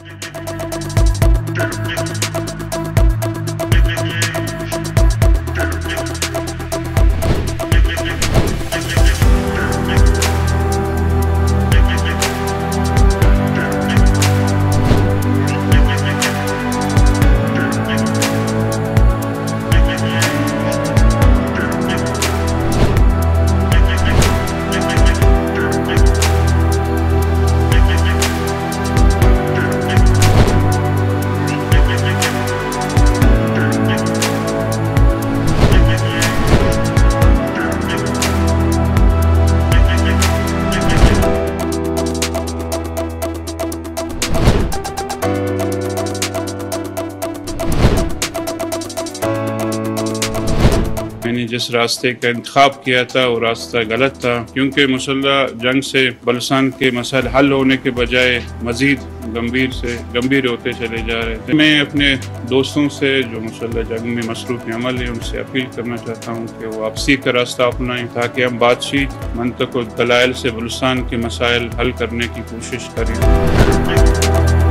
Thank you. मैंने जिस रास्ते का इंतखब किया था, वो रास्ता गलत था, क्योंकि मुसल्ह जंग से बलसान के मसाइल हल होने के बजाय मजीद गंभीर से, गंभीर होते चले जा रहे थे। मैं अपने दोस्तों से जो मुसल्ह जंग में मसरूफ़ अमल है, उनसे अपील करना चाहता हूँ कि वो वापसी का रास्ता अपनाएँ, ताकि हम बातचीत मनतक दलाइल से बलसान के मसाइल हल करने की कोशिश करें।